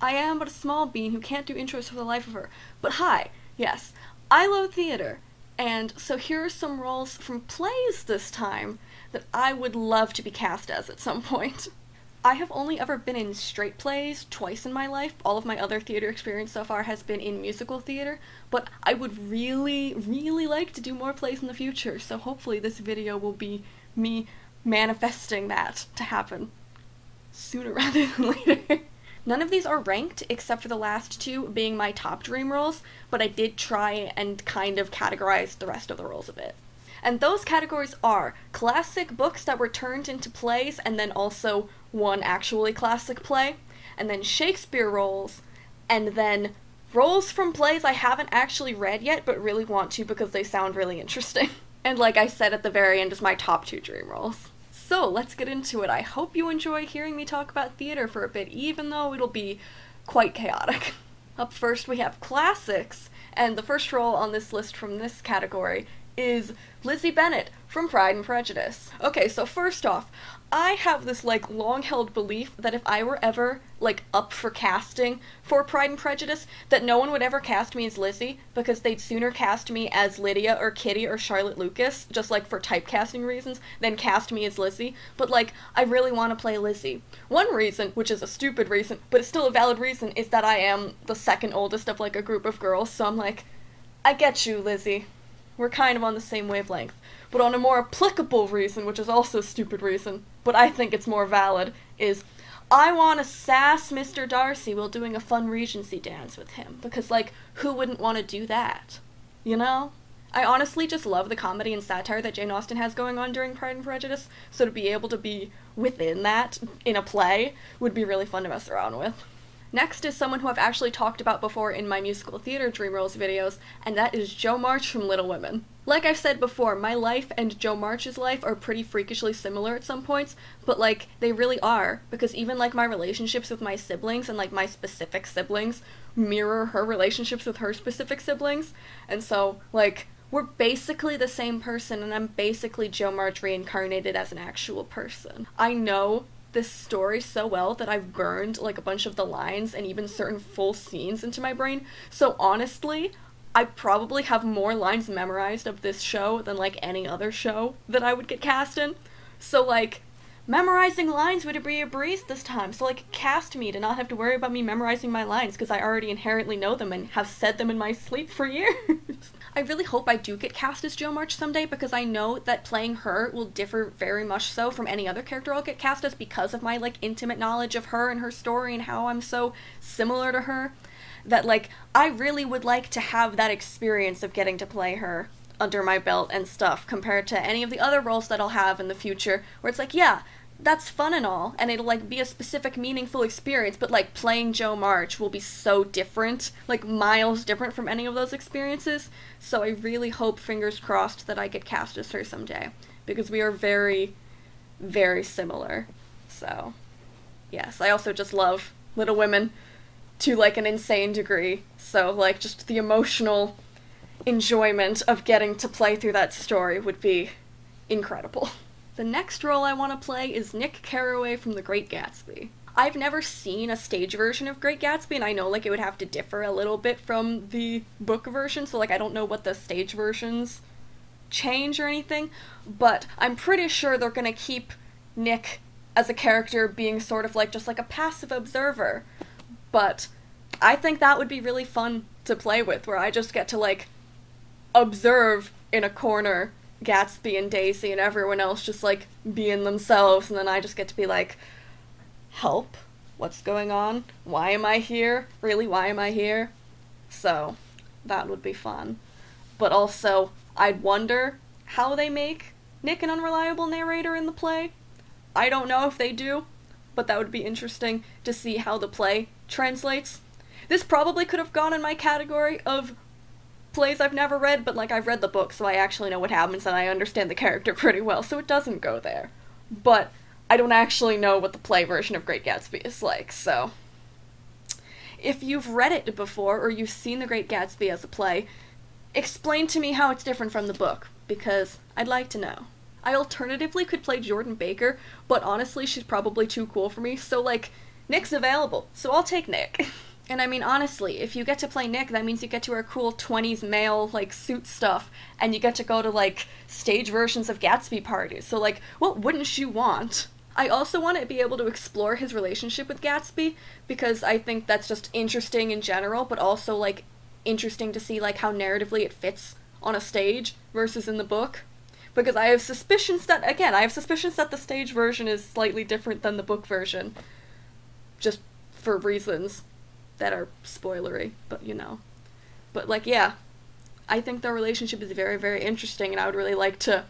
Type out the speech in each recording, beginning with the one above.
I am but a small bean who can't do intros for the life of her. But hi, yes, I love theater. And so here are some roles from plays this time that I would love to be cast as at some point. I have only ever been in straight plays twice in my life. All of my other theater experience so far has been in musical theater, but I would really, really like to do more plays in the future, so hopefully this video will be me manifesting that to happen sooner rather than later. None of these are ranked except for the last two being my top dream roles, but I did try and kind of categorize the rest of the roles a bit. And those categories are classic books that were turned into plays and then also one actually classic play, and then Shakespeare roles, and then roles from plays I haven't actually read yet but really want to because they sound really interesting. and like I said at the very end is my top two dream roles. So let's get into it. I hope you enjoy hearing me talk about theater for a bit, even though it'll be quite chaotic. Up first, we have classics, and the first role on this list from this category is Lizzy Bennet from Pride and Prejudice. Okay, so first off, I have this like long held belief that if I were ever like up for casting for Pride and Prejudice, that no one would ever cast me as Lizzy because they'd sooner cast me as Lydia or Kitty or Charlotte Lucas, just like for typecasting reasons, than cast me as Lizzy. But like, I really want to play Lizzy. One reason, which is a stupid reason, but it's still a valid reason, is that I am the second oldest of like a group of girls, so I'm like, I get you, Lizzy. We're kind of on the same wavelength. But on a more applicable reason, which is also a stupid reason, but I think it's more valid, is I want to sass Mr. Darcy while doing a fun Regency dance with him. Because, like, who wouldn't want to do that? You know? I honestly just love the comedy and satire that Jane Austen has going on during Pride and Prejudice, so to be able to be within that in a play would be really fun to mess around with. Next is someone who I've actually talked about before in my musical theater dream roles videos, and that is Jo March from Little Women. Like I've said before, my life and Jo March's life are pretty freakishly similar at some points, but like they really are, because even like my relationships with my siblings and like my specific siblings mirror her relationships with her specific siblings, and so like we're basically the same person, and I'm basically Jo March reincarnated as an actual person. I know this story so well that I've burned like a bunch of the lines and even certain full scenes into my brain. So honestly, I probably have more lines memorized of this show than like any other show that I would get cast in. So like memorizing lines would be a breeze this time. So like cast me to not have to worry about me memorizing my lines because I already inherently know them and have said them in my sleep for years. I really hope I do get cast as Jo March someday because I know that playing her will differ very much so from any other character I'll get cast as because of my like intimate knowledge of her and her story and how I'm so similar to her that like I really would like to have that experience of getting to play her under my belt and stuff compared to any of the other roles that I'll have in the future where it's like yeah that's fun and all, and it'll like be a specific meaningful experience, but like playing Jo March will be so different, like miles different from any of those experiences. So I really hope, fingers crossed, that I get cast as her someday. Because we are very, very similar. So yes. I also just love Little Women to like an insane degree. So like just the emotional enjoyment of getting to play through that story would be incredible. The next role I want to play is Nick Carraway from The Great Gatsby. I've never seen a stage version of Great Gatsby, and I know like it would have to differ a little bit from the book version, so like I don't know what the stage versions change or anything, but I'm pretty sure they're gonna keep Nick as a character being sort of like just like a passive observer. But I think that would be really fun to play with, where I just get to like observe in a corner Gatsby and Daisy and everyone else just like being themselves, and then I just get to be like, help? What's going on? Why am I here? Really, why am I here? So, that would be fun. But also, I'd wonder how they make Nick an unreliable narrator in the play. I don't know if they do, but that would be interesting to see how the play translates. This probably could have gone in my category of plays I've never read, but like I've read the book, so I actually know what happens and I understand the character pretty well, so it doesn't go there. But I don't actually know what the play version of Great Gatsby is like, so. If you've read it before or you've seen The Great Gatsby as a play, explain to me how it's different from the book, because I'd like to know. I alternatively could play Jordan Baker, but honestly, she's probably too cool for me, so like, Nick's available, so I'll take Nick. And I mean, honestly, if you get to play Nick, that means you get to wear cool 20s male, like, suit stuff, and you get to go to, like, stage versions of Gatsby parties. So, like, what wouldn't you want? I also want to be able to explore his relationship with Gatsby, because I think that's just interesting in general, but also, like, interesting to see, like, how narratively it fits on a stage versus in the book. Because I have suspicions that, again, I have suspicions that the stage version is slightly different than the book version. Just for reasons that are spoilery, but you know. But like, yeah, I think their relationship is very, very interesting, and I would really like to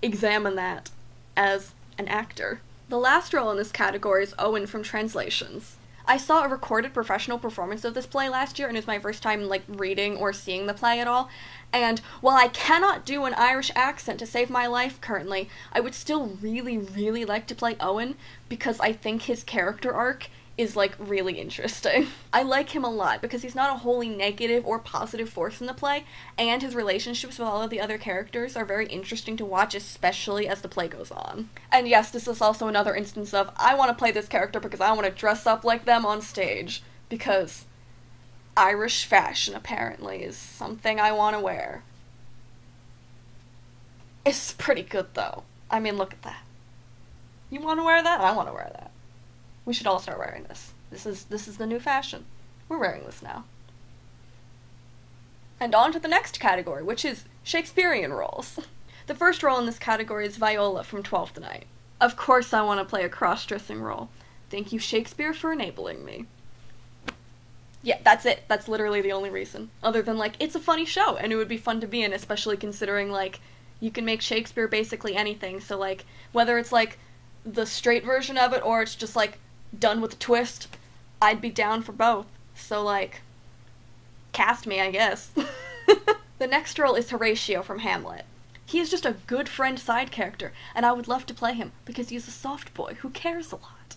examine that as an actor. The last role in this category is Owen from Translations. I saw a recorded professional performance of this play last year, and it was my first time like reading or seeing the play at all. And while I cannot do an Irish accent to save my life currently, I would still really, really like to play Owen because I think his character arc is like really interesting. I like him a lot because he's not a wholly negative or positive force in the play, and his relationships with all of the other characters are very interesting to watch, especially as the play goes on. And yes, this is also another instance of I want to play this character because I want to dress up like them on stage, because Irish fashion apparently is something I want to wear. It's pretty good though. I mean, look at that. You want to wear that? I want to wear that. We should all start wearing this. This is this is the new fashion. We're wearing this now. And on to the next category, which is Shakespearean roles. The first role in this category is Viola from Twelfth Night. Of course I want to play a cross-dressing role. Thank you, Shakespeare, for enabling me. Yeah, that's it. That's literally the only reason. Other than, like, it's a funny show, and it would be fun to be in, especially considering, like, you can make Shakespeare basically anything. So, like, whether it's, like, the straight version of it or it's just, like, done with a twist, I'd be down for both. So, like, cast me, I guess. the next role is Horatio from Hamlet. He is just a good friend side character, and I would love to play him because he's a soft boy who cares a lot.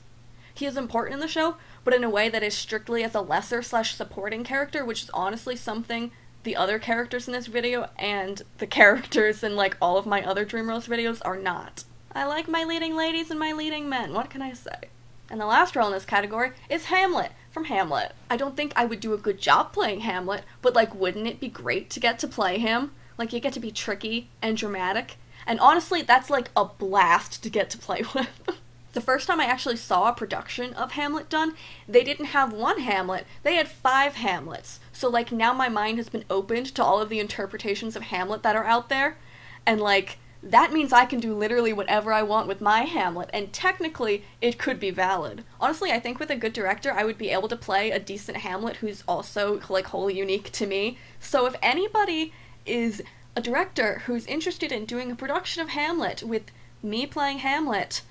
He is important in the show, but in a way that is strictly as a lesser slash supporting character, which is honestly something the other characters in this video and the characters in like all of my other dream roles videos are not. I like my leading ladies and my leading men, what can I say? And the last role in this category is Hamlet from Hamlet. I don't think I would do a good job playing Hamlet, but like, wouldn't it be great to get to play him? Like, you get to be tricky and dramatic. And honestly, that's like a blast to get to play with. the first time I actually saw a production of Hamlet done, they didn't have one Hamlet, they had five Hamlets. So, like, now my mind has been opened to all of the interpretations of Hamlet that are out there. And, like, that means I can do literally whatever I want with my Hamlet, and technically, it could be valid. Honestly, I think with a good director, I would be able to play a decent Hamlet who's also, like, wholly unique to me. So if anybody is a director who's interested in doing a production of Hamlet with me playing Hamlet,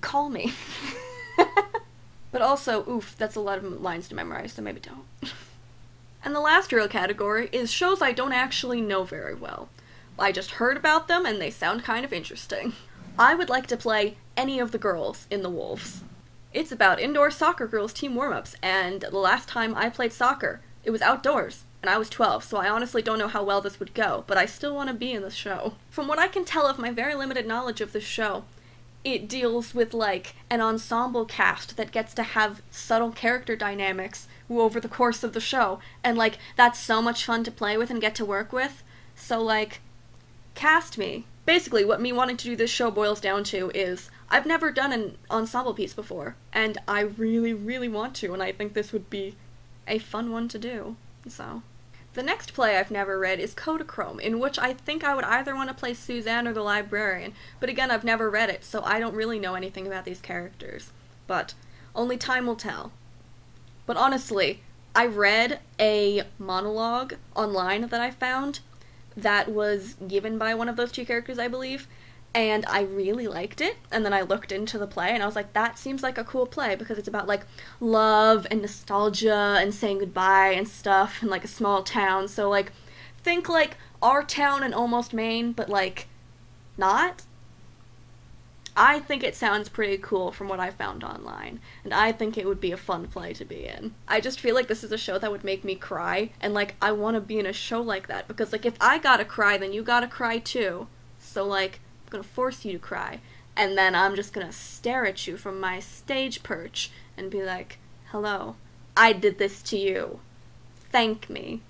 call me. but also, oof, that's a lot of lines to memorize, so maybe don't. and the last real category is shows I don't actually know very well. I just heard about them and they sound kind of interesting. I would like to play any of the girls in The Wolves. It's about indoor soccer girls team warm ups, and the last time I played soccer, it was outdoors, and I was 12, so I honestly don't know how well this would go, but I still want to be in the show. From what I can tell of my very limited knowledge of this show, it deals with like an ensemble cast that gets to have subtle character dynamics over the course of the show, and like that's so much fun to play with and get to work with. So like cast me. Basically, what me wanting to do this show boils down to is I've never done an ensemble piece before, and I really, really want to, and I think this would be a fun one to do. So. The next play I've never read is Kodachrome, in which I think I would either want to play Suzanne or the librarian, but again, I've never read it, so I don't really know anything about these characters. But only time will tell. But honestly, I read a monologue online that I found that was given by one of those two characters, I believe. And I really liked it. And then I looked into the play and I was like, that seems like a cool play because it's about like love and nostalgia and saying goodbye and stuff and like a small town. So, like, think like our town in almost Maine, but like not. I think it sounds pretty cool from what I found online, and I think it would be a fun play to be in. I just feel like this is a show that would make me cry, and like I want to be in a show like that because like if I gotta cry, then you gotta cry too. So like I'm gonna force you to cry, and then I'm just gonna stare at you from my stage perch and be like, hello, I did this to you. Thank me.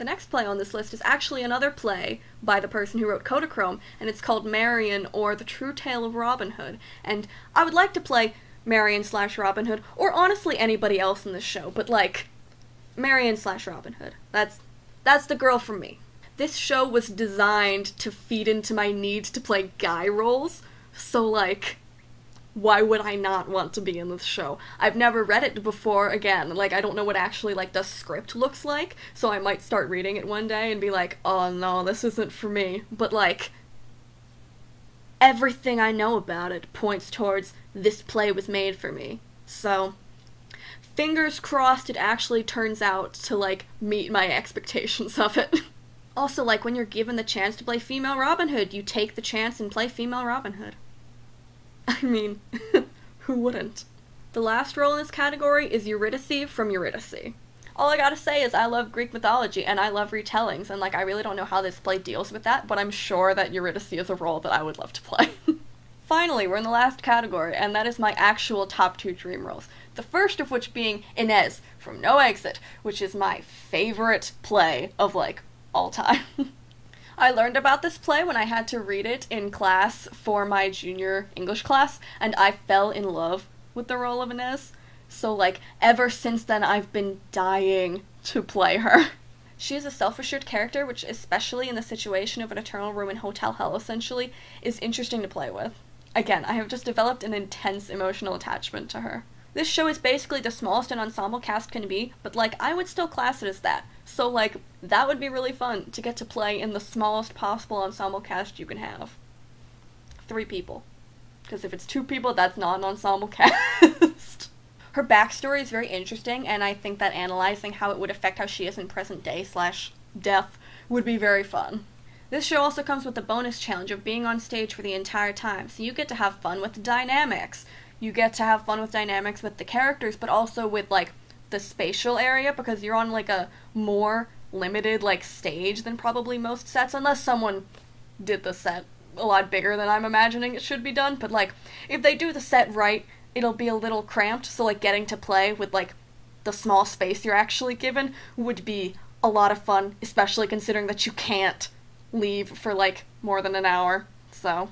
The next play on this list is actually another play by the person who wrote Kodachrome, and it's called Marian or The True Tale of Robin Hood. And I would like to play Marian slash Robin Hood, or honestly anybody else in this show, but like Marian slash Robin Hood. That's that's the girl for me. This show was designed to feed into my need to play guy roles, so like why would I not want to be in this show? I've never read it before again. Like I don't know what actually like the script looks like, so I might start reading it one day and be like, "Oh no, this isn't for me." But like everything I know about it points towards this play was made for me. So fingers crossed it actually turns out to like meet my expectations of it. also like when you're given the chance to play female Robin Hood, you take the chance and play female Robin Hood. I mean, who wouldn't? The last role in this category is Eurydice from Eurydice. All I gotta say is I love Greek mythology and I love retellings, and like I really don't know how this play deals with that, but I'm sure that Eurydice is a role that I would love to play. Finally, we're in the last category, and that is my actual top two dream roles. The first of which being Inez from No Exit, which is my favorite play of like all time. I learned about this play when I had to read it in class for my junior English class, and I fell in love with the role of Inez. So, like, ever since then, I've been dying to play her. She is a self assured character, which, especially in the situation of an eternal room in Hotel Hell, essentially, is interesting to play with. Again, I have just developed an intense emotional attachment to her. This show is basically the smallest an ensemble cast can be, but like I would still class it as that. So like that would be really fun to get to play in the smallest possible ensemble cast you can have. Three people. Because if it's two people, that's not an ensemble cast. Her backstory is very interesting, and I think that analyzing how it would affect how she is in present day slash death would be very fun. This show also comes with the bonus challenge of being on stage for the entire time, so you get to have fun with the dynamics you get to have fun with dynamics with the characters, but also with like the spatial area because you're on like a more limited like stage than probably most sets, unless someone did the set a lot bigger than I'm imagining it should be done. But like if they do the set right, it'll be a little cramped. So like getting to play with like the small space you're actually given would be a lot of fun, especially considering that you can't leave for like more than an hour. So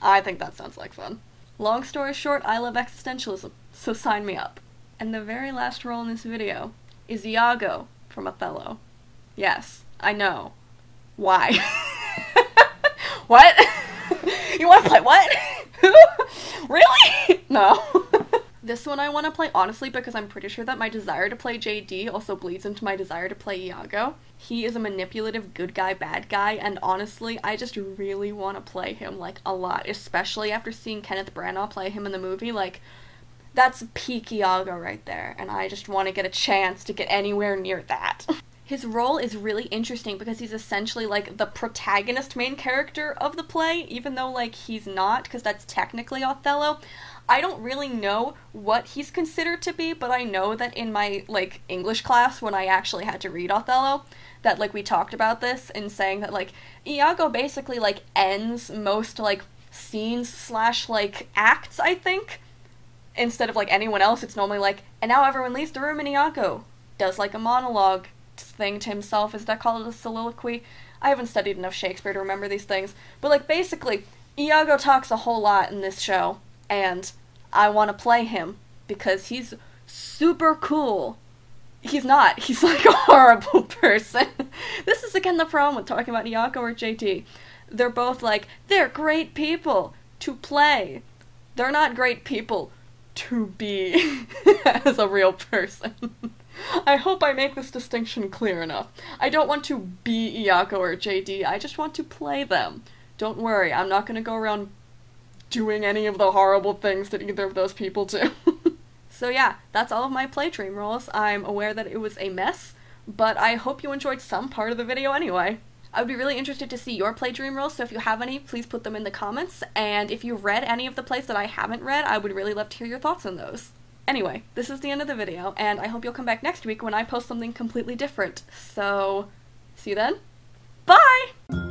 I think that sounds like fun. Long story short, I love existentialism, so sign me up. And the very last role in this video is Iago from Othello. Yes, I know. Why? what? you want to play what? Who? really? No. This one I want to play honestly because I'm pretty sure that my desire to play JD also bleeds into my desire to play Iago. He is a manipulative good guy, bad guy, and honestly, I just really want to play him like a lot, especially after seeing Kenneth Branagh play him in the movie. Like, that's peak Iago right there, and I just want to get a chance to get anywhere near that. His role is really interesting because he's essentially like the protagonist main character of the play, even though like he's not, because that's technically Othello. I don't really know what he's considered to be, but I know that in my like English class when I actually had to read Othello, that like we talked about this in saying that like Iago basically like ends most like scenes slash like acts, I think. Instead of like anyone else, it's normally like, and now everyone leaves the room and Iago does like a monologue thing to himself. Is that called a soliloquy? I haven't studied enough Shakespeare to remember these things. But like basically, Iago talks a whole lot in this show and I want to play him because he's super cool. He's not. He's like a horrible person. this is again the problem with talking about Iago or JD. They're both like, they're great people to play. They're not great people to be as a real person. I hope I make this distinction clear enough. I don't want to be Iago or JD, I just want to play them. Don't worry, I'm not gonna go around doing any of the horrible things that either of those people do. so yeah, that's all of my play dream roles. I'm aware that it was a mess, but I hope you enjoyed some part of the video anyway. I would be really interested to see your play dream roles, so if you have any, please put them in the comments, and if you've read any of the plays that I haven't read, I would really love to hear your thoughts on those. Anyway, this is the end of the video, and I hope you'll come back next week when I post something completely different. So, see you then. Bye!